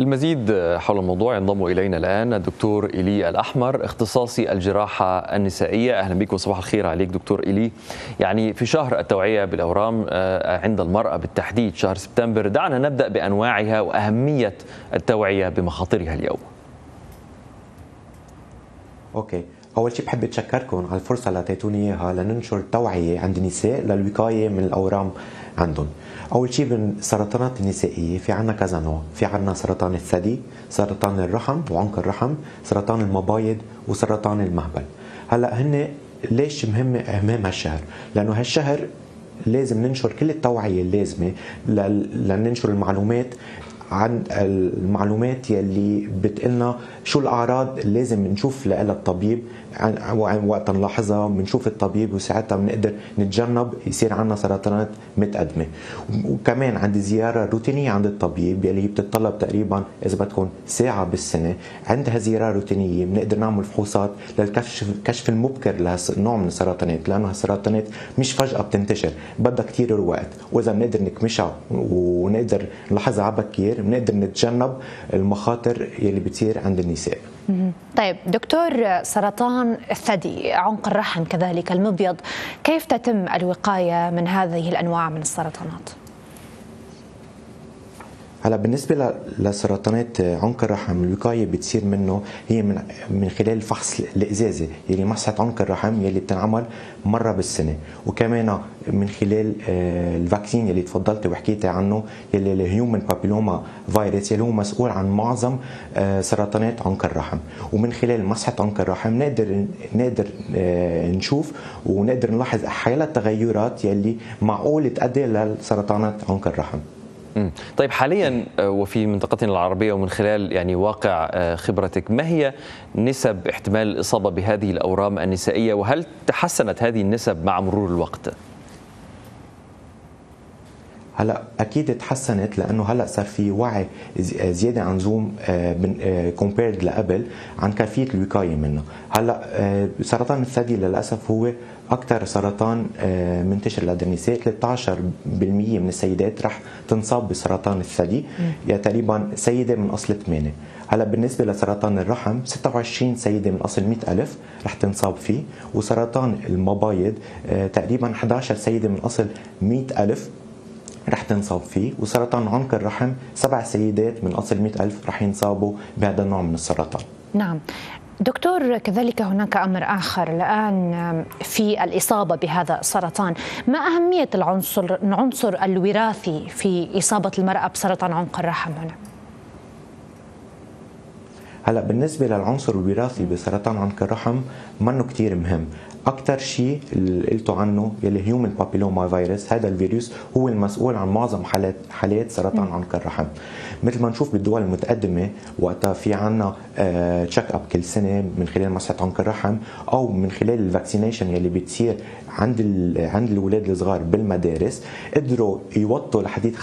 المزيد حول الموضوع ينضم إلينا الآن الدكتور إيلي الأحمر اختصاصي الجراحة النسائية. أهلا بك وصباح الخير عليك دكتور إيلي. يعني في شهر التوعية بالأورام عند المرأة بالتحديد شهر سبتمبر دعنا نبدأ بأنواعها وأهمية التوعية بمخاطرها اليوم. أوكي. أول شيء بحب أتشكركم على الفرصة اللي أعطيتوني إياها لننشر توعية عند النساء للوقاية من الأورام عندهم. أول شيء بالسرطانات النسائية في عنا كذا نوع. في عنا سرطان الثدي سرطان الرحم وعنق الرحم سرطان المبايض وسرطان المهبل. هلأ هن ليش مهم اهمام هالشهر؟ لأنه هالشهر لازم ننشر كل التوعية اللازمة لننشر المعلومات عن المعلومات يلي بتقلنا شو الأعراض لازم نشوف لها الطبيب وقت نلاحظها بنشوف الطبيب وساعتها بنقدر نتجنب يصير عندنا سرطانات متقدمة. وكمان عندي زيارة روتينية عند الطبيب يلي بتتطلب تقريبا إذا بدكم ساعة بالسنة. عندها زيارة روتينية بنقدر نعمل فحوصات للكشف الكشف المبكر لهالنوع من السرطانات لأنه هالسرطانات مش فجأة بتنتشر بدها كثير وقت وإذا بنقدر نكمشها ونقدر نلاحظها على بكير بنقدر نتجنب المخاطر يلي بتصير عند النساء. طيب دكتور سرطان الثدي عنق الرحم كذلك المبيض كيف تتم الوقاية من هذه الأنواع من السرطانات؟ هلا بالنسبة لسرطانات عنق الرحم الوقاية بتصير منه هي من من خلال فحص الإزازة يلي مسحة عنق الرحم يلي بتنعمل مرة بالسنة. وكمان من خلال ال vaccine يلي تفضلت وحكيتي عنه يلي ال human papilloma virus يلي هو مسؤول عن معظم سرطانات عنق الرحم. ومن خلال مسحة عنق الرحم نقدر نقدر نشوف ونقدر نلاحظ حيلا التغيرات يلي معقول تؤدي لسرطانات عنق الرحم. طيب حاليا وفي منطقتنا العربية ومن خلال يعني واقع خبرتك ما هي نسب احتمال الإصابة بهذه الأورام النسائية وهل تحسنت هذه النسب مع مرور الوقت؟ هلا أكيد تحسنت لأنه هلا صار في وعي زيادة عن زوم كومبيرد لقبل عن كيفية الوقاية منه. هلا سرطان الثدي للأسف هو أكثر سرطان منتشر لدى النساء 13% من السيدات رح تنصاب بسرطان الثدي. يعني تقريبا سيدة من أصل 8 هلا بالنسبة لسرطان الرحم 26 سيدة من أصل 100 ألف رح تنصاب فيه. وسرطان المبايض تقريبا 11 سيدة من أصل 100 ألف رح تنصاب فيه. وسرطان عنق الرحم سبع سيدات من أصل 100 ألف رح ينصابوا بهذا النوع من السرطان. نعم. دكتور كذلك هناك أمر آخر. الآن في الإصابة بهذا السرطان، ما أهمية العنصر العنصر الوراثي في إصابة المرأة بسرطان عنق الرحم هنا؟ هلا بالنسبة للعنصر الوراثي بسرطان عنق الرحم منه كثير مهم. أكثر شيء اللي قلتوا عنه يلي human papilloma virus هذا الفيروس هو المسؤول عن معظم حالات حالات سرطان عنق الرحم. مثل ما نشوف بالدول المتقدمة وقتها في عنا check up كل سنة من خلال مسحة عنق الرحم أو من خلال ال vaccination يلي بتصير عند عند الاولاد الصغار بالمدارس قدروا يوطوا لحدود 75%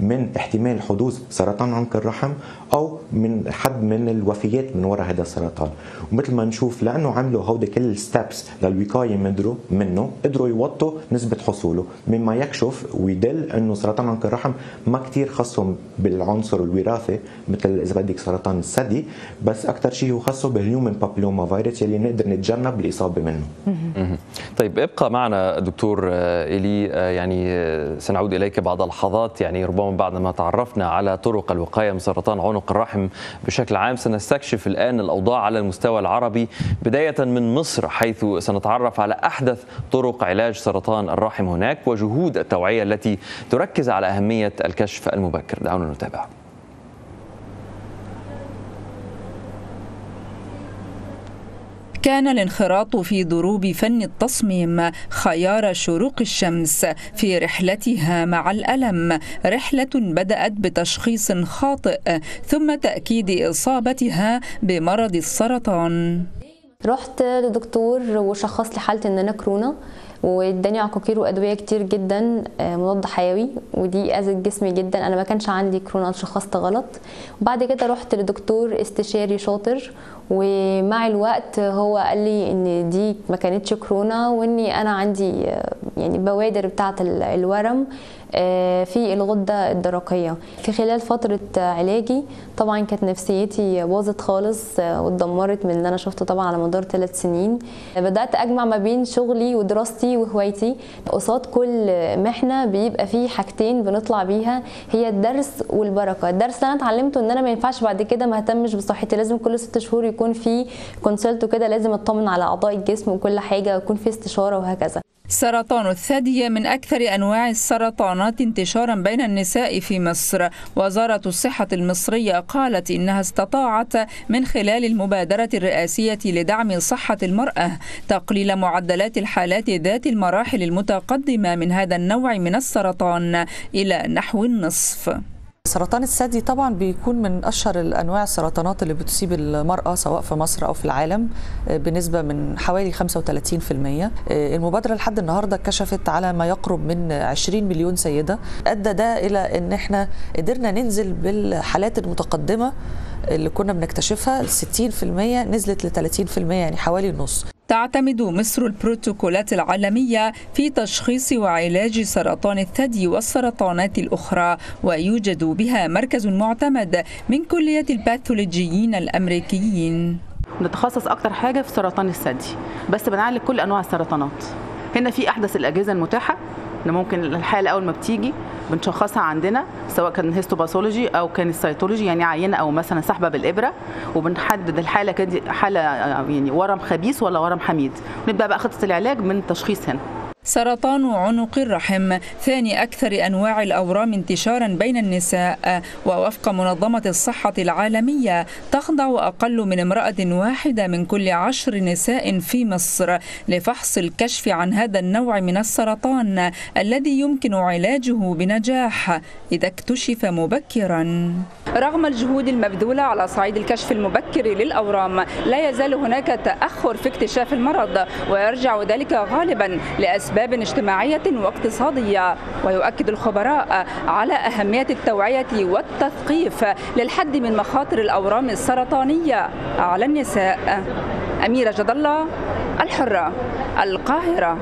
من احتمال حدوث سرطان عنق الرحم أو من حد من الوفيات من وراء هذا السرطان. ومثل ما نشوف لأنه عملوا هودي كل الستبس للوقايه منه منه قدروا يوطوا نسبة حصوله. مما يكشف ويدل إنه سرطان عنق الرحم ما كثير خصهم بالعنصر الوراثي مثل إذا بدك سرطان الثدي بس أكثر شيء هو خصه بالهيومن بابيلوما فيروس يلي نقدر نتجنب الإصابة منه. طيب ابقى معنا دكتور إلي يعني سنعود إليك بعد لحظات يعني ربما بعد ما تعرفنا على طرق الوقاية من سرطان عنق الرحم بشكل عام سنستكشف الآن الأوضاع على المستوى العربي بداية من مصر حيث سنتعرف على أحدث طرق علاج سرطان الرحم هناك وجهود التوعية التي تركز على أهمية الكشف المبكر. دعونا نتابع. كان الانخراط في دروب فن التصميم خيار شروق الشمس في رحلتها مع الألم. رحلة بدأت بتشخيص خاطئ ثم تأكيد إصابتها بمرض السرطان. رحت لدكتور وشخص لي حالتي إن أنا كورونا واداني عقاقير وأدوية كتير جدا مضاد حيوي ودي اذت جسمي جدا. أنا ما كانش عندي كورونا اتشخصت غلط. وبعد كده رحت لدكتور استشاري شاطر ومع الوقت هو قال لي إن دي ما كانتش كورونا وإني أنا عندي يعني بوادر بتاعة الورم آه، في الغدة الدرقية. في خلال فترة علاجي طبعا كانت نفسيتي باظت خالص آه، واتدمرت من اللي أنا شفته طبعا على مدار ثلاث سنين. بدأت أجمع ما بين شغلي ودراستي وهوايتي. قصاد كل محنة بيبقى فيه حاجتين بنطلع بيها هي الدرس والبركة. الدرس اللي أنا اتعلمته إن أنا ما ينفعش بعد كده ما اهتمش بصحتي. لازم كل ست شهور يكون في كونسلت وكده لازم أطمن على أعضاء الجسم وكل حاجة ويكون في استشارة وهكذا. سرطان الثدي من أكثر أنواع السرطانات انتشارا بين النساء في مصر. وزارة الصحة المصرية قالت إنها استطاعت من خلال المبادرة الرئاسية لدعم صحة المرأة تقليل معدلات الحالات ذات المراحل المتقدمة من هذا النوع من السرطان إلى نحو النصف. سرطان الثدي طبعا بيكون من أشهر الأنواع السرطانات اللي بتصيب المرأة سواء في مصر أو في العالم بنسبة من حوالي 35% المبادرة لحد النهارده كشفت على ما يقرب من 20 مليون سيدة. أدى ده إلى إن إحنا قدرنا ننزل بالحالات المتقدمة اللي كنا بنكتشفها 60% نزلت ل 30% يعني حوالي النص. تعتمد مصر البروتوكولات العالمية في تشخيص وعلاج سرطان الثدي والسرطانات الأخرى ويوجد بها مركز معتمد من كلية الباثولوجيين الأمريكيين. نتخصص أكتر حاجة في سرطان الثدي بس بنعالج كل أنواع السرطانات. هنا في أحدث الأجهزة المتاحة ان ممكن الحاله اول ما بتيجي بنشخصها عندنا سواء كان histopathology أو كان ال cytology يعني عينة أو مثلا سحبة بالإبرة وبنحدد الحالة كده حالة يعني ورم خبيث ولا ورم حميد. نبدأ بقى خطة العلاج من التشخيص هنا. سرطان عنق الرحم ثاني أكثر أنواع الأورام انتشارا بين النساء ووفق منظمة الصحة العالمية تخضع أقل من امرأة واحدة من كل عشر نساء في مصر لفحص الكشف عن هذا النوع من السرطان الذي يمكن علاجه بنجاح إذا اكتشف مبكرا. رغم الجهود المبذولة على صعيد الكشف المبكر للأورام لا يزال هناك تأخر في اكتشاف المرض ويرجع ذلك غالبا لأسباب أسباب اجتماعية واقتصادية. ويؤكد الخبراء على أهمية التوعية والتثقيف للحد من مخاطر الأورام السرطانية على النساء. أميرة جد الله الحرة القاهرة.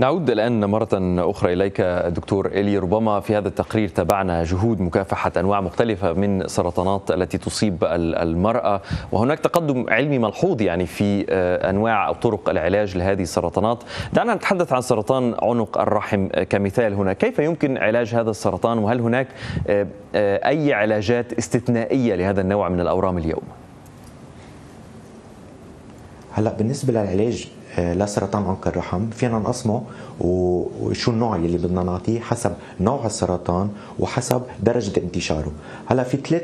نعود الآن مرة أخرى إليك دكتور إلي ربما في هذا التقرير تابعنا جهود مكافحة أنواع مختلفة من السرطانات التي تصيب المرأة وهناك تقدم علمي ملحوظ يعني في أنواع أو طرق العلاج لهذه السرطانات. دعنا نتحدث عن سرطان عنق الرحم كمثال هنا. كيف يمكن علاج هذا السرطان؟ وهل هناك أي علاجات استثنائية لهذا النوع من الأورام اليوم؟ هلا بالنسبة للعلاج لسرطان عنق الرحم فينا نقسمه وشو النوع اللي بدنا نعطيه حسب نوع السرطان وحسب درجة انتشاره. هلا في ثلاث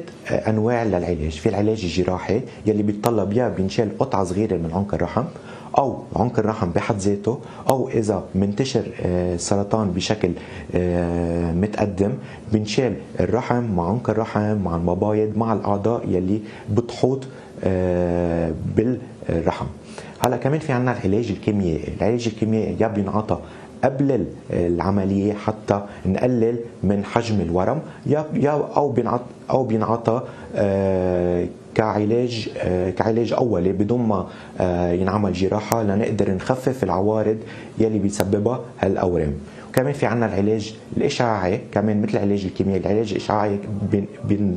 أنواع للعلاج. في العلاج الجراحي يلي بيتطلب يا بينشال قطعة صغيرة من عنق الرحم أو عنق الرحم بحد ذاته أو إذا منتشر سرطان بشكل متقدم بنشال الرحم مع عنق الرحم مع المبايض مع الأعضاء يلي بتحوط بالرحم هلا كمان في عنا العلاج الكيميائي. العلاج الكيميائي يا بينعطى قبل العملية حتى نقلل من حجم الورم يا أو بينعطى أو بينعطى كعلاج كعلاج أولي بدون ما ينعمل جراحة لنقدر نخفف العوارض يلي بيسببها هالأورام. وكمان في عنا العلاج الإشعاعي كمان مثل العلاج الكيميائي العلاج الإشعاعي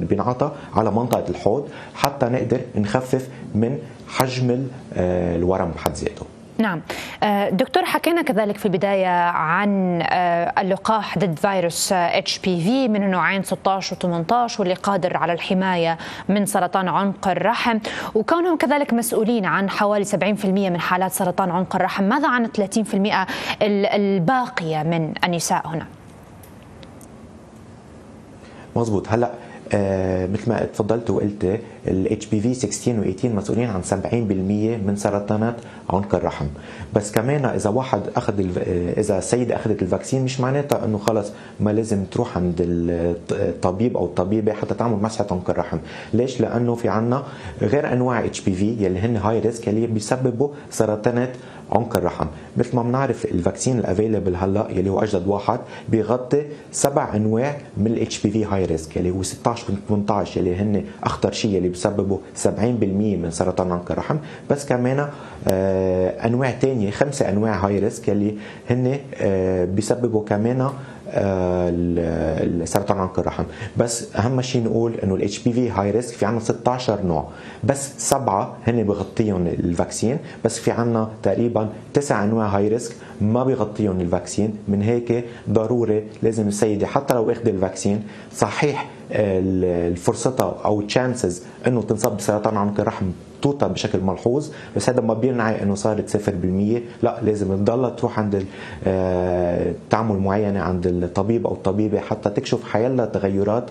بينعطى على منطقة الحوض حتى نقدر نخفف من حجم الورم بحد ذاته. نعم. دكتور حكينا كذلك في البداية عن اللقاح ضد فيروس HPV من النوعين 16 و 18 واللي قادر على الحماية من سرطان عنق الرحم. وكونهم كذلك مسؤولين عن حوالي 70% من حالات سرطان عنق الرحم ماذا عن 30% الباقية من النساء هنا؟ مزبوط هلا آه مثل ما تفضلت وقلت بي في 16 و18 مسؤولين عن 70% من سرطانات عنق الرحم. بس كمان إذا واحد أخذ إذا السيده أخذت الفاكسين مش معناتها إنه خلص ما لازم تروح عند الطبيب أو الطبيبة حتى تعمل مسحة عنق الرحم. ليش؟ لأنه في عنا غير أنواع في يلي هن high risk يلي بيسببوا سرطانات عنق الرحم. مثل ما بنعرف ال vaccine ال available هلأ يلي هو أجدد واحد بيغطي سبع أنواع من ال HPV high risk يلي هو 16 و 18 يلي هن أخطر شيء يلي بسببوا 70% من سرطان عنق الرحم. بس كمان آه أنواع ثانية خمسة أنواع high risk يلي هن آه بيسببوا كمان السرطان عنق الرحم بس أهم شيء نقول إنه ال HPV high risk في عندنا 16 نوع. بس سبعة هن بغطيهم ال vaccine بس في عندنا تقريبا تسع أنواع high risk ما بغطيهم ال vaccine. من هيك ضروري لازم السيدة حتى لو أخذ ال vaccine صحيح فرصتها أو chances إنه تنصاب بسرطان عنق الرحم توطى بشكل ملحوظ بس هذا ما بيمنع إنه صارت 0% لا لازم تضلها تروح عند تعمل معينة عند الطبيب أو الطبيبة حتى تكشف حيلا تغيرات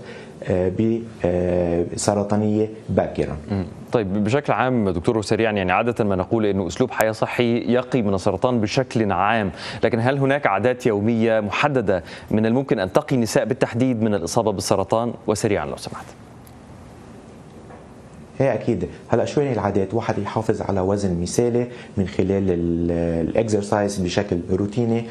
بسرطانيه باكرا. طيب بشكل عام دكتور سريعا يعني عادة ما نقول إنه أسلوب حياة صحي يقي من السرطان بشكل عام، لكن هل هناك عادات يومية محددة من الممكن أن تقي النساء بالتحديد من الإصابة بالسرطان وسريعا لو سمحت؟ هي أكيد. هلا شو هي العادات؟ واحد يحافظ على وزن مثالي من خلال ال exercise بشكل روتيني.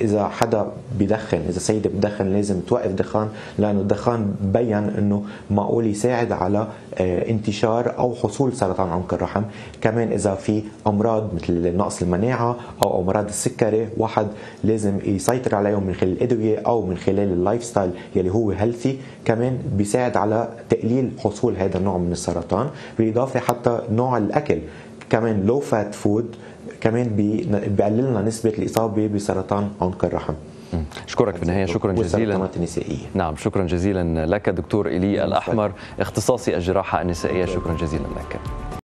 إذا حدا بدخن إذا سيدة بدخن لازم توقف دخان لأنه الدخان بين إنه معقول يساعد على انتشار أو حصول سرطان عنق الرحم. كمان إذا في أمراض مثل نقص المناعة أو أمراض السكري واحد لازم يسيطر عليهم من خلال الأدوية أو من خلال ال lifestyle يلي هو healthy كمان بيساعد على تقليل حصول هذا النوع من السرطان. بالاضافه حتى نوع الأكل كمان low fat food كمان بيقلل لنا نسبة الإصابة بسرطان عنق الرحم. أشكرك في النهاية شكرا جزيلا. النسائية. نعم شكرا جزيلا لك دكتور ايلي الأحمر اختصاصي الجراحة النسائية شكرا جزيلا لك.